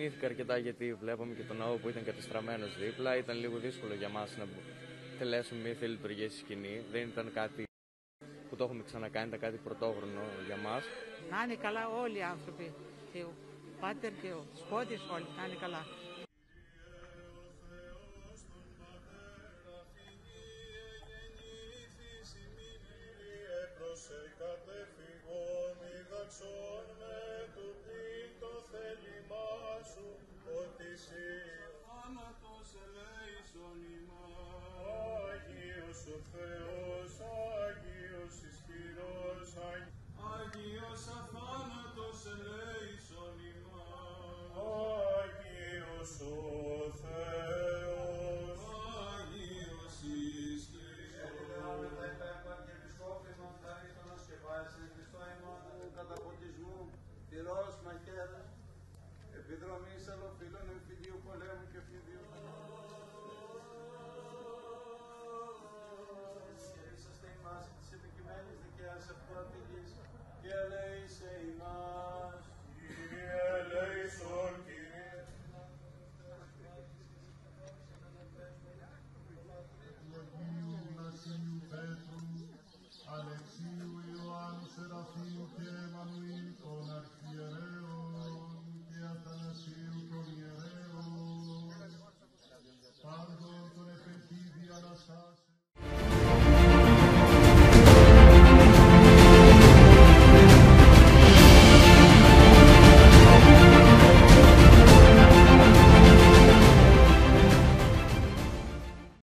Συγκινήθηκα αρκετά γιατί βλέπαμε και τον ναό που ήταν κατεστραμμένος δίπλα. Ήταν λίγο δύσκολο για μας να τελέσουμε μια θέλη λειτουργία στη σκηνή. Δεν ήταν κάτι που το έχουμε ξανακάνει, ήταν κάτι πρωτόγνωρο για μας. Να είναι καλά όλοι οι άνθρωποι. Και ο Πάτερ και ο Σκότης όλοι να είναι καλά. Ελέησον ημάς. Άγιος ο Θεός, Άγιος ισχυρός, Άγιος αθάνατος ελέησον ημάς. Άγιος ο Θεός, Άγιος ισχυρός. τα υπέρπα και επισκόπημον χαρίστον να σκεφάσεις Χριστό ημών κατά ποτισμού, πυρός μαχαίρας, επιδρομής αλλοφύλων εμφυλίου πολέμου και φιδίου. Sons